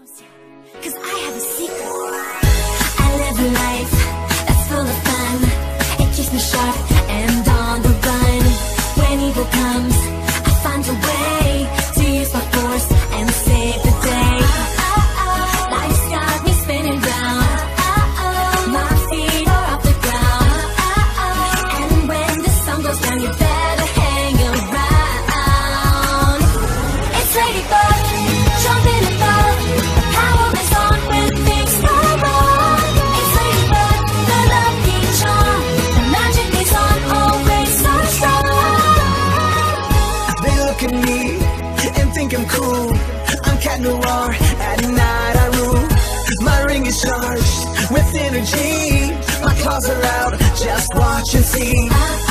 Cause I have a secret. I live a life that's full of fun. It keeps me sharp and on the run. When evil comes, and think I'm cool. I'm Cat Noir, at night I rule. My ring is charged with energy. My claws are out, just watch and see.